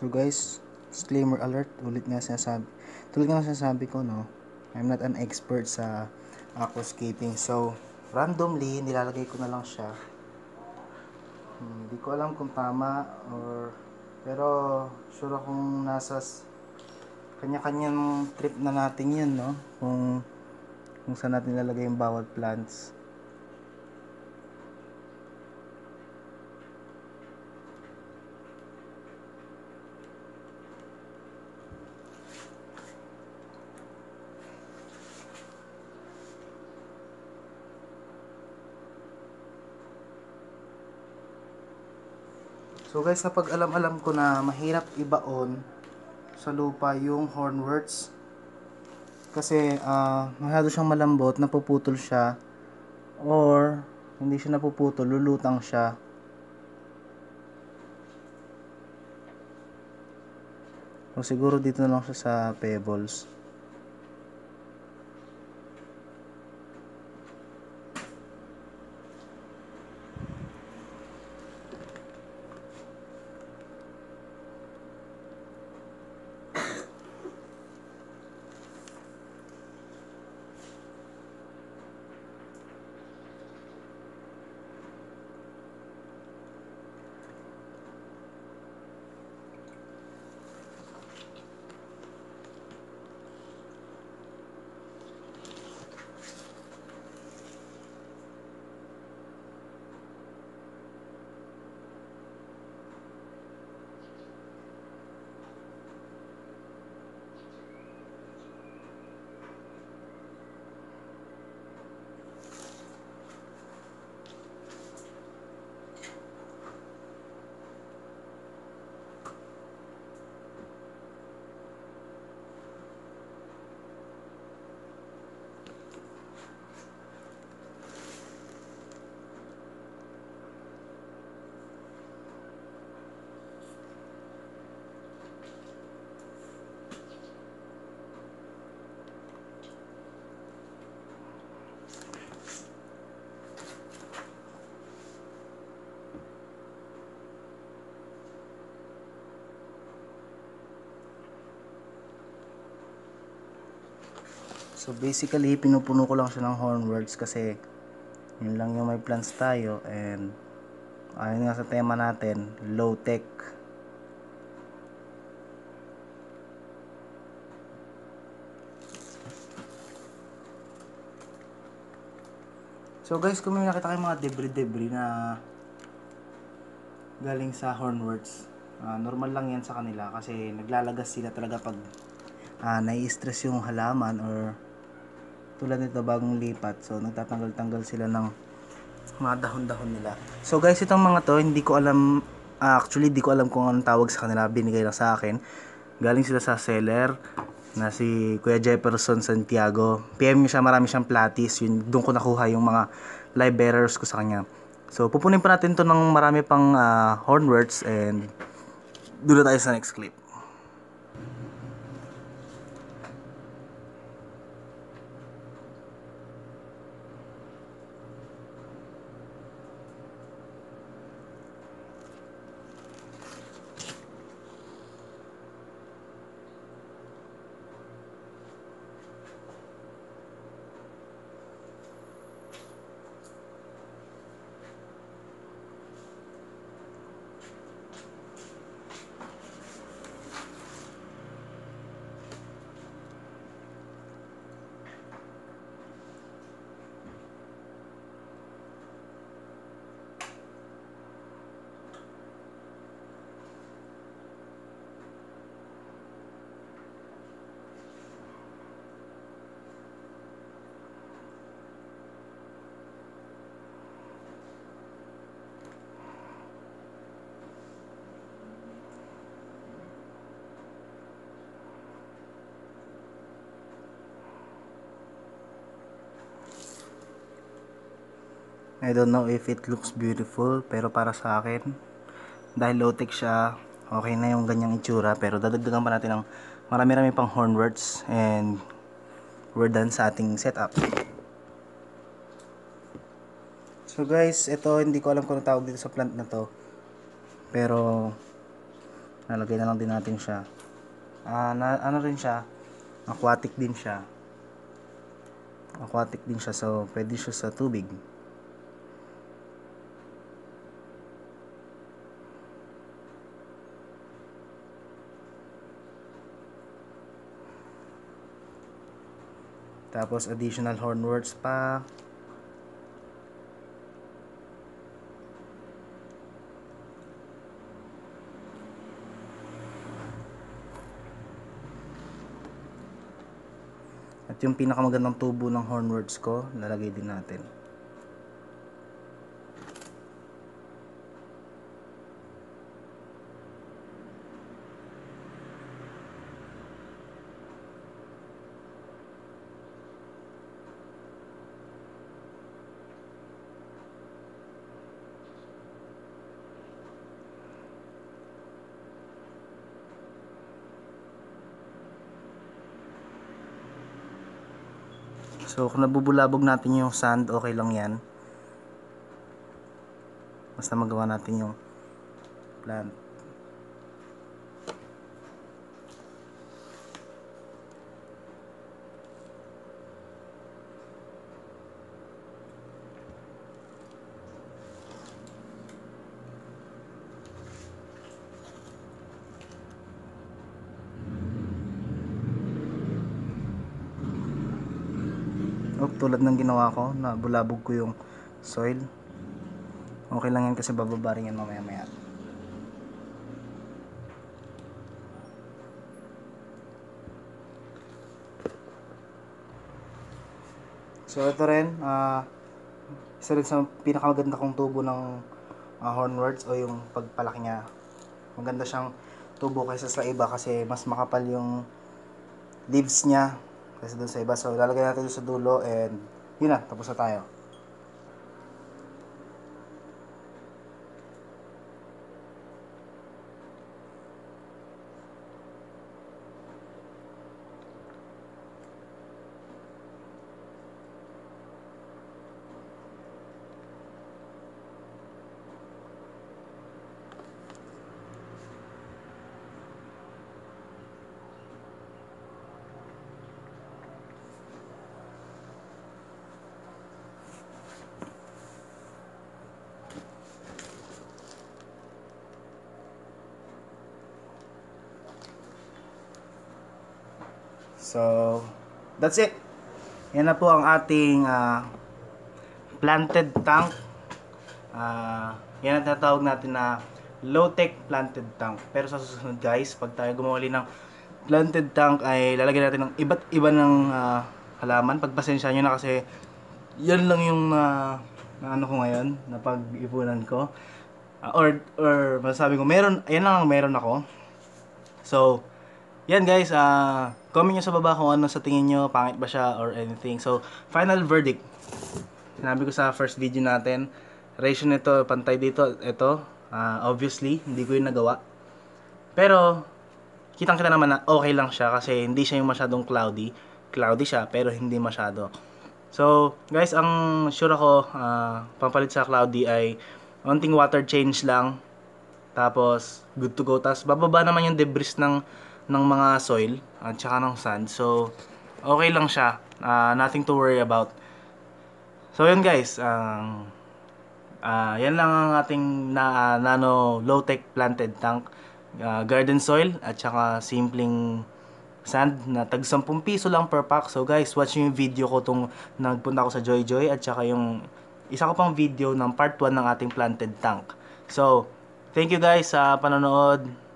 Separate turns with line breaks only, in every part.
So guys, disclaimer alert, ulit nga sinasabi. Tulad nga sinasabi ko, no, I'm not an expert sa aquascaping. So, randomly, nilalagay ko na lang siya. Hmm, Hindi ko alam kung tama or pero sure akong nasa kanya-kanyang trip na natin yun, no? Kung kung saan natin nilalagay yung bawat plants. So guys, kapag alam-alam ko na mahirap ibaon sa lupa yung hornworts kasi ah masyado siyang malambot, napuputol siya or hindi siya napuputol, lulutang siya. O siguro dito na lang siya sa pebbles. So basically, pinupuno ko lang siya ng hornworts kasi yun lang yung may plants tayo and ayun nga sa tema natin, low tech. So guys, kung may nakita kayong mga debris-debris na galing sa hornworts, ah, normal lang yan sa kanila kasi naglalagas sila talaga pag ah, nai-stress yung halaman or tulad nito bagong lipat. So nagtatanggal-tanggal sila ng mga dahon-dahon nila. So guys, itong mga to, hindi ko alam ah, actually hindi ko alam kung anong tawag sa kanila, binigay lang sa akin. Galing sila sa seller na si Kuya Jefferson Santiago. PM niya siya, marami siyang platis. Yun, doon ko nakuha yung mga live bearers ko sa kanya. So, pupunin pa natin to ng marami pang ah, hornworts and doon na tayo sa next clip. I don't know if it looks beautiful, pero para sa akin, dahil low-tech siya, okay na yung ganyang itsura, pero dadagdagan pa natin ng marami-rami pang hornworts and we're done sa ating setup. So guys, ito hindi ko alam kung tawag dito sa plant na to. Pero Nalagay na lang din natin siya. Ah, na, ano rin siya? Aquatic din siya. Aquatic din siya, so pwede siya sa tubig. Tapos additional hornworts pa. At yung pinakamagandang tubo ng hornworts ko, lalagay din natin. So, kung nabubulabog natin yung sand, okay lang yan. Basta magawa natin yung plant. Tulad ng ginawa ko, na bulabog ko yung soil. Okay lang yan kasi bababa rin yan mamaya maya. So ito rin, ah isa rin sa pinakamaganda kong tubo ng ah, hornworts o yung pagpalaki niya. Maganda siyang tubo kaysa sa iba kasi mas makapal yung leaves niya kasi doon sa iba. So, lalagay natin sa dulo and yun na, tapos na tayo. So, that's it. Yan na po ang ating ah, planted tank. Ah, yan ang tatawag natin na low-tech planted tank. Pero sa susunod guys, pag tayo gumawa ng planted tank ay lalagyan natin ng iba't iba ng ah, halaman. Pagpasensya nyo na kasi yan lang yung ah, na ano ko ngayon, na pag-ipunan ko. Ah, or, or masasabi ko, meron, yan lang ang meron ako. So, yan guys, ah comment nyo sa baba kung ano sa tingin nyo, pangit ba siya or anything. So, final verdict. Sinabi ko sa first video natin, ratio nito, pantay dito, ito, ah, obviously, hindi ko yung nagawa. Pero, kitang kita naman na okay lang siya kasi hindi siya yung masyadong cloudy. Cloudy siya, pero hindi masyado. So, guys, ang sure ako, ah, pampalit sa cloudy ay onting water change lang. Tapos, good to go. Tapos, bababa naman yung debris ng ng mga soil at saka ng sand. So, okay lang siya. Ah, nothing to worry about. So, yun guys. Ang ah, yan lang ang ating na, ah, nano low-tech planted tank. Ah, garden soil at saka simpleng sand na tag 10 piso lang per pack. So guys, watch yung video ko tung nagpunta ako sa Joy Joy at saka yung isa ko pang video ng part 1 ng ating planted tank. So, thank you guys sa panonood.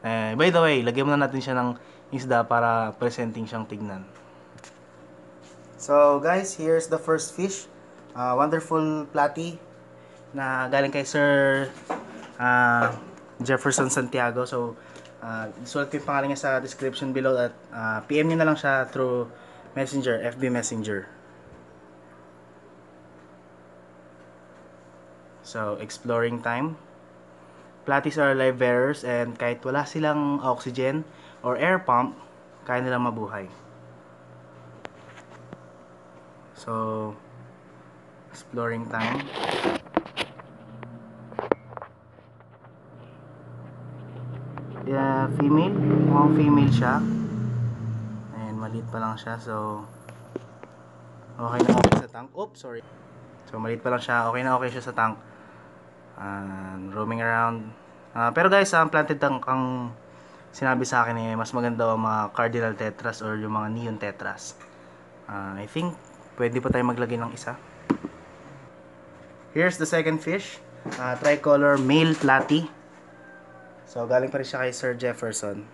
Eh, by the way, lagyan muna natin siya ng isda para presenting siyang tignan. So guys, here's the first fish. Uh, wonderful platy na galing kay Sir uh, Jefferson Santiago. So, uh, sulat ko yung pangalan niya sa description below at uh, PM niyo na lang siya through Messenger, FB Messenger. So, exploring time. Platies are live bearers and kahit wala silang oxygen or air pump, kaya nilang mabuhay. So, exploring time. Yan, female. Mukhang female siya. Ayan, maliit pa lang siya. So, okay na okay sa tank. Oops, sorry. So, maliit pa lang siya. Okay na okay siya sa tank. And roaming around. Ah, pero guys, ang planted tank ang sinabi sa akin eh, mas maganda ang mga cardinal tetras or yung mga neon tetras. Ah, I think, pwede pa tayo maglagay ng isa. Here's the second fish. Ah, tricolor male platy. So, galing pa rin siya kay Sir Jefferson.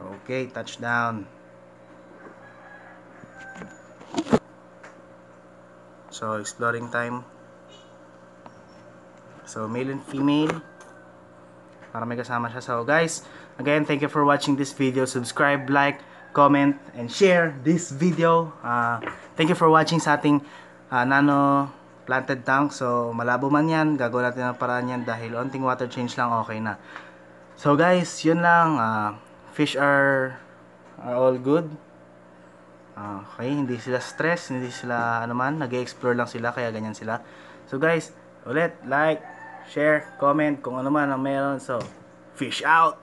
Okay, touchdown. So, exploring time. So, male and female. Para may kasama siya. So, guys, again, thank you for watching this video. Subscribe, like, comment, and share this video. Uh, thank you for watching sa ating uh, nano planted tank. So, malabo man yan. Gagawin natin ang paraan yan dahil onting water change lang okay na. So, guys, yun lang. Uh, fish are, are all good. Ah, okay, hindi sila stress, hindi sila ano man, nag-explore lang sila kaya ganyan sila. So guys, ulit like, share, comment kung ano man ang meron. So, fish out.